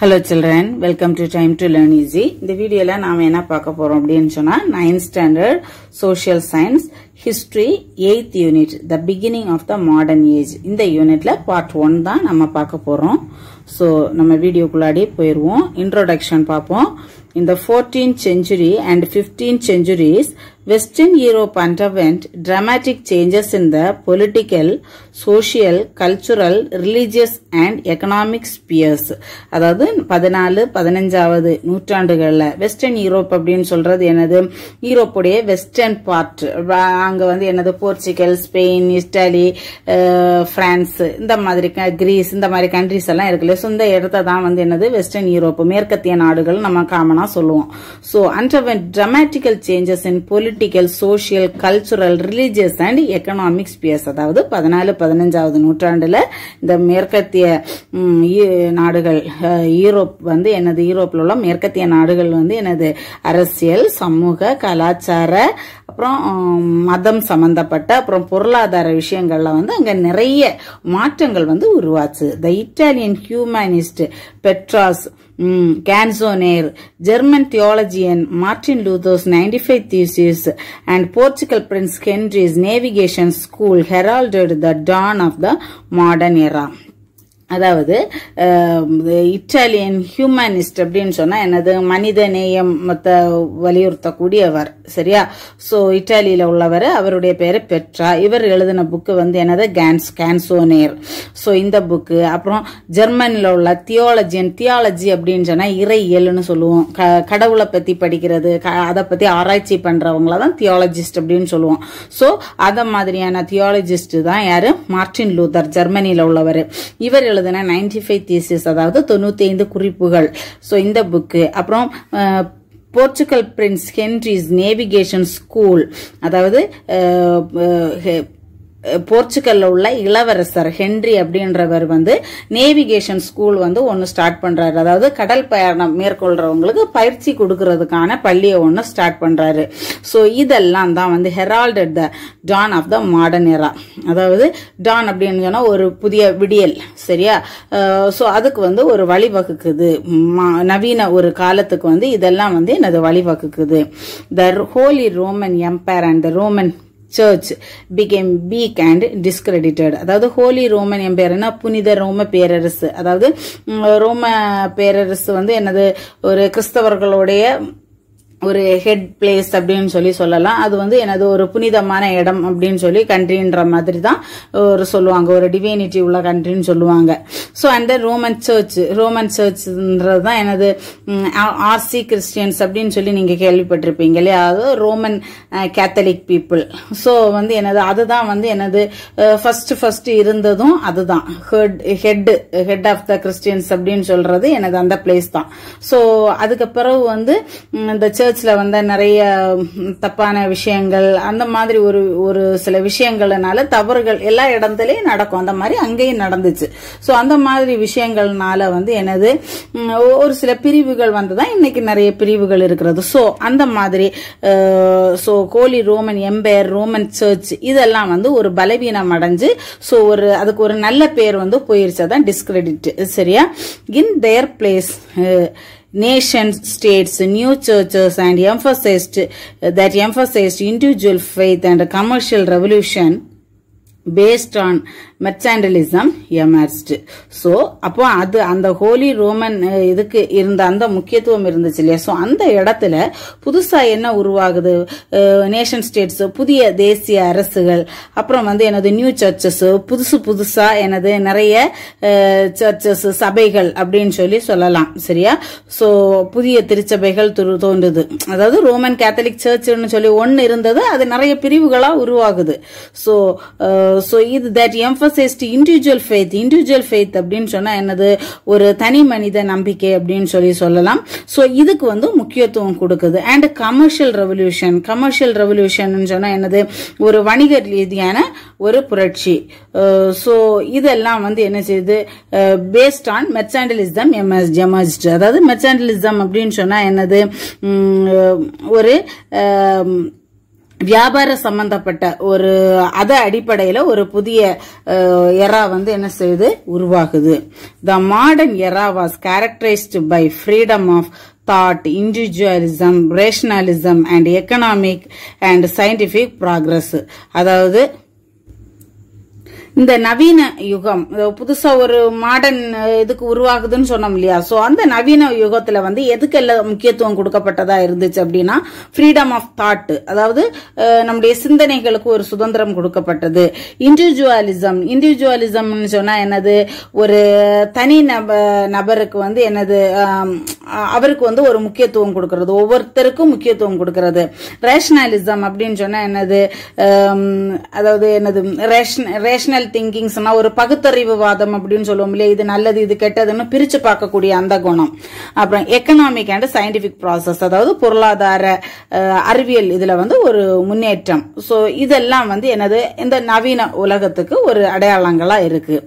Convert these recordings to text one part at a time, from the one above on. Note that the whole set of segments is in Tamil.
Hello children welcome to time to learn easy இந்த வீடியோல நாம என்ன பார்க்க போறோம் அப்படின்னு சொன்னா ninth standard social science history eighth unit the beginning of the modern age இந்த யூனிட்ல பார்ட் ஒன் தான் நம்ம பார்க்க போறோம். ஸோ நம்ம வீடியோக்குள்ளாடி போயிடுவோம் இன்ட்ரோடக்ஷன் பார்ப்போம். In the 14th century and 15th centuries, Western Europe underwent dramatic changes in the political, social, cultural, religious and economic spheres. அதாவது பதினாலு பதினஞ்சாவது நூற்றாண்டுகளில் வெஸ்டர்ன் யூரோப் அப்படின்னு சொல்றது என்னது? யூரோப்புடைய வெஸ்டர்ன் பார்ட் அங்க வந்து என்னது? போர்ச்சுகல் ஸ்பெயின் இட்டாலி பிரான்ஸ் இந்த மாதிரி கிரீஸ் இந்த மாதிரி கண்ட்ரிஸ் எல்லாம் இருக்குல்ல. ஸோ இந்த இடத்த தான் வந்து என்னது? வெஸ்டர்ன் யூரோப் மேற்கத்திய நாடுகள் நம்ம காமனா சொல்லுவோம். So underwent dramatical changes in political social cultural religious and economic spheres அதாவது பதினாலு பதினஞ்சாவது நூற்றாண்டுல இந்த மேற்கத்திய நாடுகள் யூரோப் வந்து எனது யூரோப்ல உள்ள மேற்கத்திய நாடுகள் வந்து எனது அரசியல் சமூக கலாச்சார அப்புறம் மதம் சம்பந்தப்பட்ட அப்புறம் பொருளாதார விஷயங்கள்ல வந்து அங்க நிறைய மாற்றங்கள் வந்து உருவாச்சு. The Italian humanist Petras, um, Canzonere, German theologian Martin Luther's 95 Theses, and Portugal Prince Henry's Navigation School heralded the dawn of the modern era. அதாவது இட்டாலியன் ஹியூமனிஸ்ட் அப்படின்னு சொன்னால் எனது மனித நேயம் வலியுறுத்தக்கூடியவர் சரியா? ஸோ இட்டாலியில் உள்ளவர் அவருடைய பேர் பெட்ரா இவர் எழுதின புக்கு வந்து எனது கேன்ஸ் கேன்சோனேர் ஸோ இந்த புக்கு அப்புறம் ஜெர்மனியில் உள்ள தியாலஜியன் தியாலஜி அப்படின்னு சொன்னா இறையியல்னு சொல்லுவோம். க- கடவுளை பற்றி படிக்கிறது க- அதை பற்றி ஆராய்ச்சி பண்ணுறவங்கள தான் தியாலஜிஸ்ட் அப்படின்னு சொல்லுவோம். ஸோ அதை மாதிரியான தியாலஜிஸ்ட் தான் யார்? மார்டின் லூதர் ஜெர்மனியில் உள்ளவர். இவர் எழுதின நைன்டி ஃபைவ் தீசிஸ் அதாவது தொண்ணூத்தி ஐந்து குறிப்புகள். ஸோ இந்த புக்கு அப்புறம் Portugal prince Henry's navigation school அதாவது போர்ச்சுகல்ல உள்ள இளவரசர் ஹென்றி அப்படின்றவர் வந்து நேவிகேஷன் ஸ்கூல் வந்து ஒன்னு ஸ்டார்ட் பண்றாரு. அதாவது கடல் பயணம் மேற்கொள்றவங்களுக்கு பயிற்சி கொடுக்கறதுக்கான பள்ளியை ஒன்னு ஸ்டார்ட் பண்றாரு. ஸோ இதெல்லாம் தான் வந்து herald the dawn of the modern era. அதாவது டான் அப்படின்னு சொன்னா ஒரு புதிய விடியல் சரியா? ஸோ அதுக்கு வந்து ஒரு வழிவகுக்குது. நவீன ஒரு காலத்துக்கு வந்து இதெல்லாம் வந்து என்னது வழிவகுக்குது. The holy Roman empire and the Roman church became weak and discredited அதாவது ஹோலி ரோமன் எம்பையர்னா புனித ரோம பேரரசு. அதாவது ரோம பேரரசு வந்து என்னது ஒரு கிறிஸ்தவர்களுடைய ஒரு ஹெட் பிளேஸ் அப்படின்னு சொல்லி சொல்லலாம். அது வந்து எனது ஒரு புனிதமான இடம் அப்படின்னு சொல்லி கண்ட்ரின்ற மாதிரி தான் ஒரு சொல்லுவாங்க. ஒரு டிவைனிட்டி உள்ள கண்ட்ரின்னு சொல்லுவாங்க. So and Roman church Roman சர்ச்ன்றது தான் எனது ஆர்சி கிறிஸ்டியன்ஸ் அப்படின்னு சொல்லி நீங்கள் கேள்விப்பட்டிருப்பீங்க இல்லையா? அது ரோமன் கேத்தலிக் பீப்புள் ஸோ வந்து எனது அதுதான் வந்து எனது ஃபர்ஸ்ட் ஃபர்ஸ்ட் இருந்ததும் அதுதான். Head head head of the Christians அப்படின்னு சொல்றது எனது அந்த பிளேஸ் தான். ஸோ அதுக்கு பிறகு வந்து இந்த சர்ச் சர்ச்சில் வந்த நிறைய தப்பான விஷயங்கள் அந்த மாதிரி ஒரு ஒரு சில விஷயங்கள்னால தவறுகள் எல்லா இடத்துலையும் நடக்கும். அந்த மாதிரி அங்கேயும் நடந்துச்சு. ஸோ அந்த மாதிரி விஷயங்கள்னால வந்து எனது ஒரு சில பிரிவுகள் வந்து தான் இன்னைக்கு நிறைய பிரிவுகள் இருக்கிறது. ஸோ அந்த மாதிரி so holy Roman empire Roman church இதெல்லாம் வந்து ஒரு பலவீனம் அடைஞ்சு ஸோ ஒரு அதுக்கு ஒரு நல்ல பேர் வந்து போயிருச்சா. தான் டிஸ்கிரெடிட் சரியா? In their place nation states new churches and emphasized uh, that emphasized individual faith and a commercial revolution based on mercantilism emerged so அப்போ அது அந்த ஹோலி ரோமன் இதுக்கு இருந்த அந்த முக்கியத்துவம் இருந்துச்சு இல்லையா? ஸோ அந்த இடத்துல புதுசா என்ன உருவாகுது? நேஷன் ஸ்டேட்ஸ் புதிய தேசிய அரசுகள் அப்புறம் வந்து எனது நியூ சர்ச்சஸ் புதுசு புதுசா எனது நிறைய சர்ச்சஸ் சபைகள் அப்படின்னு சொல்லி சொல்லலாம். சரியா? ஸோ புதிய திருச்சபைகள் தோன்றுது. அதாவது ரோமன் கேத்தலிக் சர்ச்னு சொல்லி ஒன்னு இருந்தது அது நிறைய பிரிவுகளா உருவாகுது. ஸோ ஸோ இது that emphasised individual faith individual faith அப்படின்னு சொன்னால் என்னது? ஒரு தனி மனித நம்பிக்கை அப்படின்னு சொல்லி சொல்லலாம். ஸோ இதுக்கு வந்து முக்கியத்துவம் கொடுக்குது. And commercial revolution commercial revolution சொன்னால் என்னது? ஒரு வணிக ரீதியான ஒரு புரட்சி. ஸோ இதெல்லாம் வந்து என்ன செய்யுது? பேஸ்ட் ஆன் மெர்சாண்டலிசம் எமர்ஜ் அதாவது மெர்சாண்டலிசம் அப்படின்னு சொன்னால் என்னது? ஒரு வியாபார சம்பந்தப்பட்ட ஒரு அத அடிப்படையில ஒரு புதிய எரா வந்து என்ன செய்யுது? உருவாகுது. The modern era was characterised by freedom of thought individualism rationalism and economic and scientific progress அதாவது இந்த நவீன யுகம் புதுசா ஒரு மாடர்ன் இதுக்கு உருவாகுதுன்னு சொன்னோம் இல்லையா? சோ அந்த நவீன யுகத்துல வந்து எதுக்கெல்லாம் முக்கியத்துவம் கொடுக்கப்பட்டதா இருந்துச்சு அப்படின்னா ஃப்ரீடம் ஆஃப் தாட் அதாவது நம்முடைய சிந்தனைகளுக்கு ஒரு சுதந்திரம் கொடுக்கப்பட்டது. இண்டிவிஜுவலிசம் இண்டிவிஜுவலிசம்னு சொன்னா என்னது? ஒரு தனி நப நபருக்கு வந்து என்னது? அவருக்கு வந்து ஒரு முக்கியத்துவம் கொடுக்கறது. ஒவ்வொருத்தருக்கும் முக்கியத்துவம் கொடுக்கறது. ரேஷனலிசம் அப்படின்னு சொன்னா என்னது? அதாவது என்னது? ரேஷனல் திங்கிங் சொன்னா ஒரு பகுத்தறிவு வாதம் அப்படின்னு சொல்லுவோம் இல்லையா? இது நல்லது இது கெட்டதுன்னு பிரிச்சு பார்க்கக்கூடிய அந்த குணம். அப்புறம் எக்கனாமிக் அண்ட் சயின்டிபிக் ப்ராசஸ் அதாவது பொருளாதார அறிவியல் இதுல வந்து ஒரு முன்னேற்றம். ஸோ இதெல்லாம் வந்து எனது இந்த நவீன உலகத்துக்கு ஒரு அடையாளங்களா இருக்கு.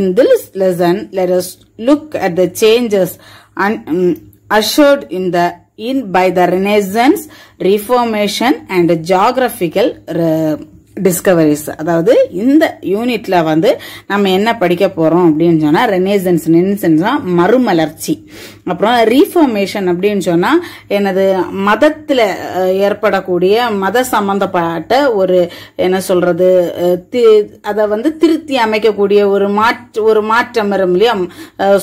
In this lesson let look at the changes ushered in the in by the renaissance reformation and geographical uh, discoveries அதாவது இந்த யூனிட்ல வந்து நம்ம என்ன படிக்க போறோம் அப்படின்னு சொன்னா ரெனேசன்ஸ் ரெனேசன்ஸ்னா மறுமலர்ச்சி. அப்புறம் ரீஃபர்மேஷன் அப்படின்னு சொன்னால் எனது மதத்தில் ஏற்படக்கூடிய மத சம்பந்தப்பட்ட ஒரு என்ன சொல்றது அதை வந்து திருத்தி அமைக்கக்கூடிய ஒரு மாற்று ஒரு மாற்றம் வரும் இல்லையா?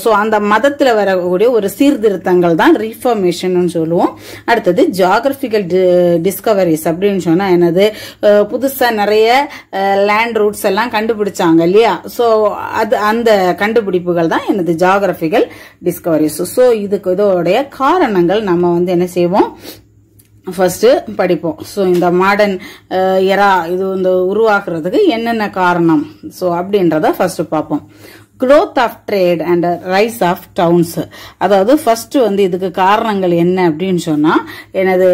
ஸோ அந்த மதத்தில் வரக்கூடிய ஒரு சீர்திருத்தங்கள் தான் ரீஃபர்மேஷன் சொல்லுவோம். அடுத்தது ஜாகிரபிக்கல் டிஸ்கவரிஸ் அப்படின்னு சொன்னால் எனது புதுசாக நிறைய லேண்ட் ரூட்ஸ் எல்லாம் கண்டுபிடிச்சாங்க இல்லையா? ஸோ அது அந்த கண்டுபிடிப்புகள் தான் எனது ஜாகிரபிக்கல் டிஸ்கவரிஸ் ஸோ இதுக்கு இதோடைய காரணங்கள் நம்ம வந்து என்ன செய்வோம்? ஃபர்ஸ்ட் படிப்போம். ஸோ இந்த மாடர்ன் எரா இது இந்த உருவாக்குறதுக்கு என்னென்ன காரணம்? ஸோ அப்படின்றத ஃபர்ஸ்ட் பார்ப்போம். Growth of trade and rise of towns அதாவது ஃபர்ஸ்ட் வந்து இதுக்கு காரணங்கள் என்ன அப்படின்னு சொன்னா எனது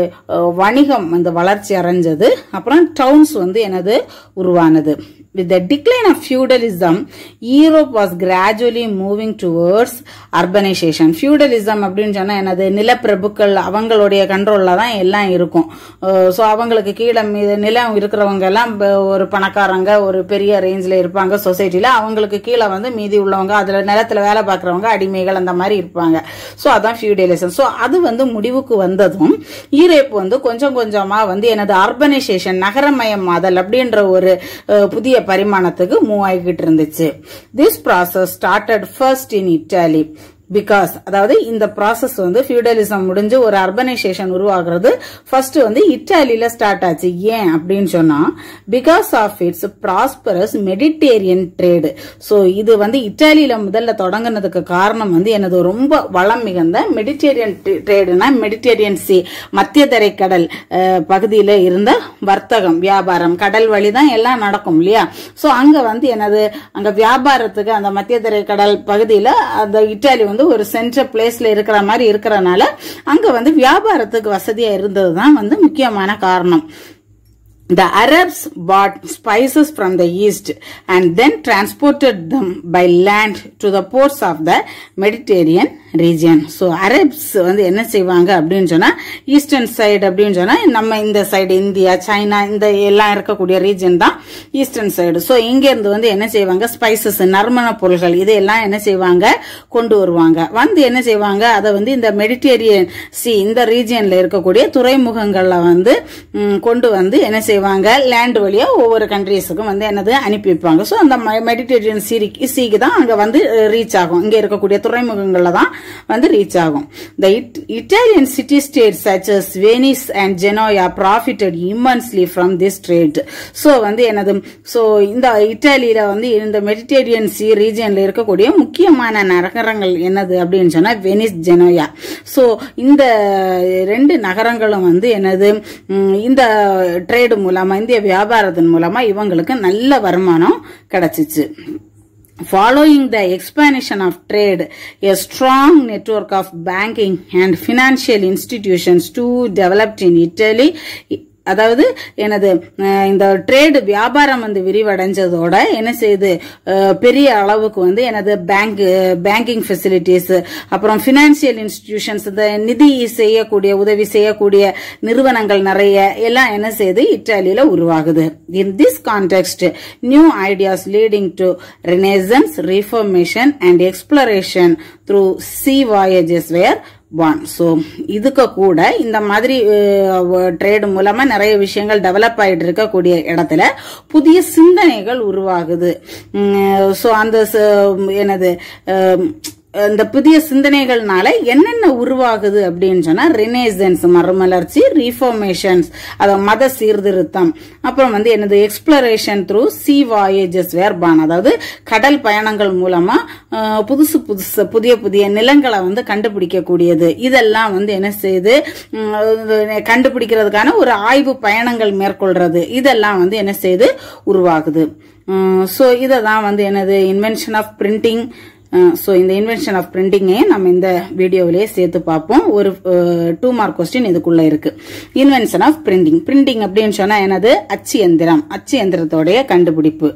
வணிகம் இந்த வளர்ச்சி அடைஞ்சது. அப்புறம் டவுன்ஸ் வந்து எனது உருவானது. With the decline of feudalism, Europe was gradually moving towards urbanization. Feudalism அப்படின்னு சொன்னா எனது நிலப்பிரபுக்கள் அவங்களுடைய கண்ட்ரோல்ல தான் எல்லாம் இருக்கும். ஸோ அவங்களுக்கு கீழே மீது நிலம் இருக்கிறவங்க எல்லாம் ஒரு பணக்காரங்க ஒரு பெரிய ரேஞ்சில் இருப்பாங்க. சொசைட்டியில் அவங்களுக்கு கீழே வந்து மீதி உள்ளவங்க அதில் நிலத்தில் வேலை பார்க்குறவங்க அடிமைகள் அந்த மாதிரி இருப்பாங்க. ஸோ அதான் ஃபியூடலிசம் ஸோ அது வந்து முடிவுக்கு வந்ததும் ஈரேப்பு வந்து கொஞ்சம் கொஞ்சமாக வந்து எனது அர்பனைசேஷன் நகரமயமாதல் அப்படின்ற ஒரு புதிய பரிமாணத்துக்கு மூவ் ஆகிக்கிட்டு இருந்துச்சு. This process started first in Italy because அதாவது இந்த ப்ராசஸ் வந்து ஃபியூடலிசம் முடிஞ்சு ஒரு அர்பனைசேஷன் உருவாகிறது ஃபர்ஸ்ட் வந்து இட்டாலியில ஸ்டார்ட் ஆச்சு. ஏன்? அப்படின்னு சொன்னா because of its prosperous Mediterranean trade so இது வந்து இட்டாலியில முதல்ல தொடங்கினதுக்கு காரணம் வந்து எனது ரொம்ப வளம் மிகுந்த மெடிடேரியன் ட்ரேடுனா மெடிடேரியன் சி மத்திய தரைக்கடல் பகுதியில் இருந்த வர்த்தகம் வியாபாரம் கடல் வழி தான் எல்லாம் நடக்கும் இல்லையா? ஸோ அங்க வந்து எனது அங்க வியாபாரத்துக்கு அந்த மத்திய தரைக்கடல் பகுதியில் அந்த இட்டாலி வந்து வந்து ஒரு சென்ட்ரல் பிளேஸ்ல இருக்கிற மாதிரி இருக்கிறனால அங்க வந்து வியாபாரத்துக்கு வசதியா இருந்தது தான் வந்து முக்கியமான காரணம் The Arabs bought spices from the east and then transported them by land to the ports of the Mediterranean region so Arabs வந்து என்ன செய்வாங்க அப்படின்னு சொன்னால் ஈஸ்டர்ன் சைடு அப்படின்னு சொன்னால் நம்ம இந்த சைடு இந்தியா சைனா இந்த எல்லாம் இருக்கக்கூடிய ரீஜன் தான் ஈஸ்டர்ன் சைடு ஸோ இங்கேருந்து வந்து என்ன செய்வாங்க? ஸ்பைசஸ் நறுமண பொருள்கள் இதையெல்லாம் என்ன செய்வாங்க? கொண்டு வருவாங்க. வந்து என்ன செய்வாங்க? அதை வந்து இந்த மெடிடேரியன் சி இந்த ரீஜியனில் இருக்கக்கூடிய துறைமுகங்களில் வந்து கொண்டு வந்து என்ன செய்வாங்க? லேண்ட் வழியாக ஒவ்வொரு கண்ட்ரீஸுக்கும் வந்து என்னது அனுப்பி வைப்பாங்க. ஸோ அந்த மெடிடேரியன் சீரி சீக்கு தான் அங்கே வந்து ரீச் ஆகும். இங்கே இருக்கக்கூடிய துறைமுகங்களில் தான் வந்து ரீச் ஆகும். The Italian city state such as Venice and Genoa profited immensely from this trade so வந்து எனது ஸோ இந்த இட்டாலியில வந்து இந்த மெடிடேரியன் சி ரீஜியன்ல இருக்கக்கூடிய முக்கியமான நகரங்கள் என்னது அப்படின்னு சொன்னா வெனிஸ் ஜெனோயா ஸோ இந்த ரெண்டு நகரங்களும் வந்து என்னது இந்த ட்ரேடு மூலமா இந்திய வியாபாரத்தின் மூலமா இவங்களுக்கு நல்ல வருமானம் கிடைச்சிச்சு. Following the expansion of trade, a strong network of banking and financial institutions too developed in Italy அதாவது எனது இந்த ட்ரேடு வியாபாரம் வந்து விரிவடைஞ்சதோட என்ன செய்யுது பெரிய அளவுக்கு வந்து எனது பேங்க் பேங்கிங் ஃபெசிலிட்டிஸ் அப்புறம் ஃபினான்சியல் இன்ஸ்டிடியூஷன்ஸ் இந்த நிதி செய்யக்கூடிய உதவி செய்யக்கூடிய நிறுவனங்கள் நிறைய எல்லாம் என்ன செய்யுது இத்தாலியில உருவாகுது. In this context new ideas leading to renaissance reformation and exploration through sea voyages where one so இதுக்கு கூட இந்த மாதிரி ட்ரேடு மூலமா நிறைய விஷயங்கள் டெவலப் ஆகிட்டு இருக்கக்கூடிய இடத்துல புதிய சிந்தனைகள் உருவாகுது. ஸோ அந்த ச- என்னது இந்த புதிய சிந்தனைகள்னால என்னென்ன உருவாகுது அப்படின்னு சொன்னா ரினேசன்ஸ் மறுமலர்ச்சி ரீஃபார்மேஷன்ஸ் அதாவது மத சீர்திருத்தம். அப்புறம் வந்து எனது எக்ஸ்பிளரேஷன் த்ரூ சி வாயேஜஸ் வேர்பான் அதாவது கடல் பயணங்கள் மூலமா புதுசு புதுசு புதிய புதிய நிலங்களை வந்து கண்டுபிடிக்கக்கூடியது. இதெல்லாம் வந்து என்ன செய்யுது கண்டுபிடிக்கிறதுக்கான ஒரு ஆய்வு பயணங்கள் மேற்கொள்றது. இதெல்லாம் வந்து என்ன செய்யுது உருவாகுது. ஸோ இதை தான் வந்து எனது இன்வென்ஷன் ஆஃப் பிரிண்டிங் ஸோ இந்த இன்வென்ஷன் ஆஃப் பிரிண்டிங்கையும் நம்ம இந்த வீடியோவிலேயே சேர்த்து பார்ப்போம். ஒரு டூ மார்க் கொஸ்டின் இதுக்குள்ள இருக்கு. இன்வென்ஷன் ஆஃப் பிரிண்டிங் பிரிண்டிங் அப்படின்னு சொன்னால் எனது அச்சு எந்திரம். அச்சு எந்திரத்தோடைய கண்டுபிடிப்பு.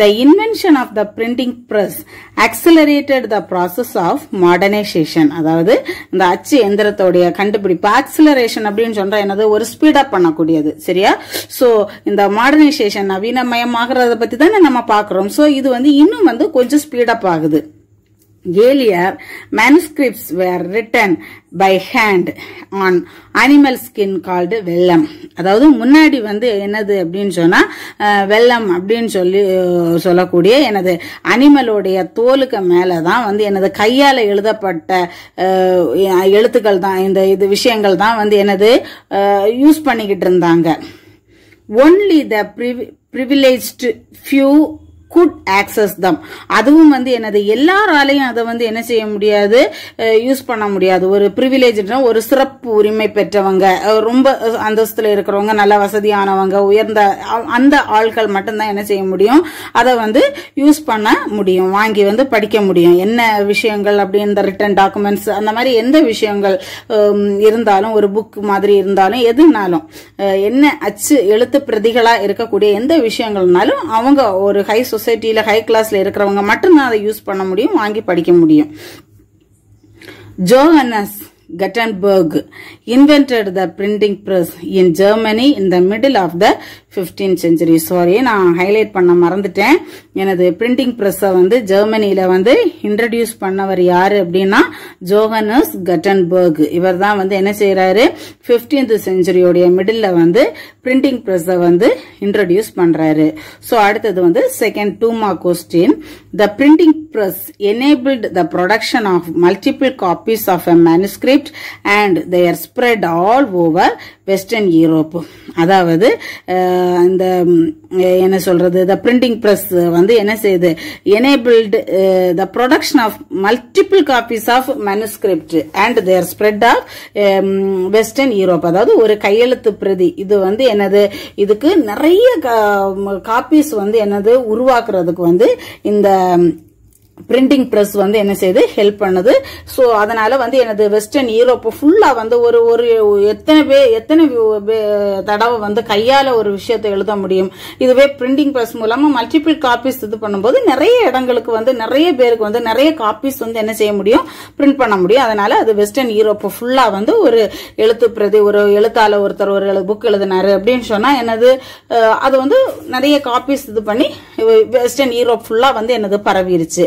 The invention of the printing press accelerated the process of modernisation அதாவது இந்த அச்சு எந்திரத்தோடைய கண்டுபிடிப்பு ஆக்சிலரேஷன் அப்படின்னு சொல்ற என்னது? ஒரு ஸ்பீடப் பண்ணக்கூடியது. சரியா? ஸோ இந்த மாடர்னைசேஷன் நவீனமயமாகறத பத்தி தானே நம்ம பார்க்குறோம். ஸோ இது வந்து இன்னும் வந்து கொஞ்சம் ஸ்பீடப் ஆகுது. Earlier, manuscripts were written by hand on animal skin called வெல்லம் அதாவது முன்னாடி வந்து என்னது அப்படின்னு சொன்னா வெல்லம் அப்படின்னு சொல்லி சொல்லக்கூடிய எனது அனிமலோடைய தோலுக்கு மேலதான் வந்து எனது கையால எழுதப்பட்ட எழுத்துக்கள் தான் இந்த இது விஷயங்கள் தான் வந்து எனது யூஸ் பண்ணிக்கிட்டு இருந்தாங்க. Only the privileged few could access them அதுவும் வந்து என்னது எல்லாராலையும் அதை வந்து என்ன செய்ய முடியாது யூஸ் பண்ண முடியாது. ஒரு ப்ரிவிலேஜ்னா ஒரு சிறப்பு உரிமை பெற்றவங்க ரொம்ப அந்தஸ்தில் இருக்கிறவங்க நல்ல வசதியானவங்க உயர்ந்த அந்த ஆட்கள் மட்டும்தான் என்ன செய்ய முடியும். அதை வந்து யூஸ் பண்ண முடியும் வாங்கி வந்து படிக்க முடியும். என்ன விஷயங்கள் அப்படி இந்த ரிட்டன் டாக்குமெண்ட்ஸ் அந்த மாதிரி எந்த விஷயங்கள் இருந்தாலும் ஒரு புக் மாதிரி இருந்தாலும் எதுனாலும் என்ன அச்சு எழுத்து பிரதிகளாக இருக்கக்கூடிய எந்த விஷயங்கள்னாலும் அவங்க ஒரு ஹை சொசைட்டியில் ஹை கிளாஸ்ல இருக்கிறவங்க மட்டும்தான் அதை யூஸ் பண்ண முடியும் வாங்கி படிக்க முடியும். Johannes Gutenberg invented the printing press in Germany in the middle of the 15th century. Sorry நான் ஹைலைட் பண்ண மறந்துட்டேன். எனது பிரிண்டிங் பிரஸ்ஸை வந்து ஜெர்மனியில வந்து இன்ட்ரடியூஸ் பண்ணவர் யாரு அப்படின்னா ஜோகனஸ் கட்டன்பர்க் இவர் தான் வந்து என்ன செய்யறாரு 15th செஞ்சுரியோடைய மிடில் வந்து பிரிண்டிங் பிரஸ்ஸை வந்து இன்ட்ரடியூஸ் பண்றாரு. ஸோ அடுத்தது வந்து second two mark question the printing press enabled the production of multiple copies of a manuscript and they are spread all over western Europe அதாவது இந்த என்ன சொல்றது த பிரிண்டிங் ப்ரெஸ் வந்து என்ன செய்யுது enabled the production of multiple copies of manuscript and their spread of western Europe அதாவது ஒரு கையெழுத்து பிரதி இது வந்து என்னது இதுக்கு நிறைய காப்பீஸ் வந்து என்னது உருவாக்குறதுக்கு வந்து இந்த பிரிண்டிங் ப்ரெஸ் வந்து என்ன செய்யுது ஹெல்ப் பண்ணுது. ஸோ அதனால வந்து எனது வெஸ்டர்ன் ஈரோப்பு ஃபுல்லாக வந்து ஒரு ஒரு எத்தனை பேர் எத்தனை தடவை வந்து கையால் ஒரு விஷயத்தை எழுத முடியும். இதுவே பிரிண்டிங் ப்ரெஸ் மூலமாக மல்டிபிள் காப்பீஸ் இது பண்ணும்போது நிறைய இடங்களுக்கு வந்து நிறைய பேருக்கு வந்து நிறைய காப்பீஸ் வந்து என்ன செய்ய முடியும்? பிரிண்ட் பண்ண முடியும். அதனால அது வெஸ்டர்ன் ஈரோப்பு ஃபுல்லாக வந்து ஒரு எழுத்து பிரதி ஒரு எழுத்தாளர் ஒருத்தர் ஒரு புக் எழுதினாரு அப்படின்னு சொன்னால் என்னது அது வந்து நிறைய காப்பீஸ் இது பண்ணி வெஸ்டர்ன் யூரோப் ஃபுல்லாக வந்து என்னது பரவிருச்சு.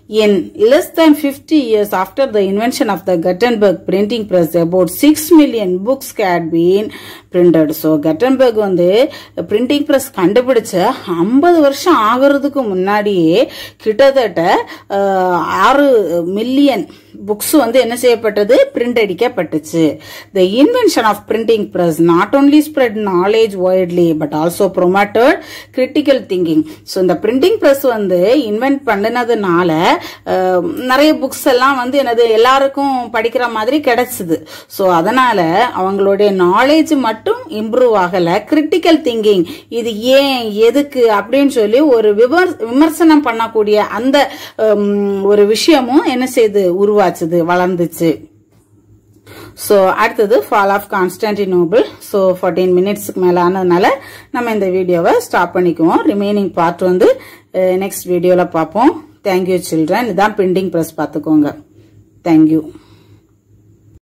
In less than 50 years after the invention of the Gutenberg printing press, about 6 million books had been printed. So, Gutenberg வந்து printing press கண்டுபிடிச்ச 50 வருஷம் ஆகிறதுக்கு முன்னாடியே கிட்டத்தட்ட ஆறு மில்லியன் புக்ஸ் வந்து என்ன செய்யப்பட்டது? Print அடிக்கப்பட்டுச்சு. The invention of printing press not only spread knowledge widely but also promoted critical thinking so இந்த பிரிண்டிங் பிரஸ் வந்து இன்வென்ட் பண்ணினதுனால நிறைய புக்ஸ் எல்லாம் வந்து எனது எல்லாருக்கும் படிக்கிற மாதிரி கிடைச்சிது. ஸோ அதனால அவங்களுடைய நாலேஜ் மட்டும் இம்ப்ரூவ் ஆகலை. கிரிட்டிக்கல் திங்கிங் இது ஏன் எதுக்கு அப்படின்னு சொல்லி ஒரு விமர் விமர்சனம் பண்ணக்கூடிய அந்த ஒரு விஷயமும் என்ன செய்து உருவாச்சுது வளர்ந்துச்சு. ஸோ அடுத்தது fall of Constantinople so fourteen மினிட்ஸ்க்கு மேலே ஆனதுனால நம்ம இந்த வீடியோவை ஸ்டாப் பண்ணிக்குவோம். ரிமைனிங் பார்ட் வந்து நெக்ஸ்ட் வீடியோவில் பார்ப்போம். தேங்க்யூ சில்ட்ரன் இதான் பிரிண்டிங் ப்ரெஸ் பார்த்துக்கோங்க. Thank you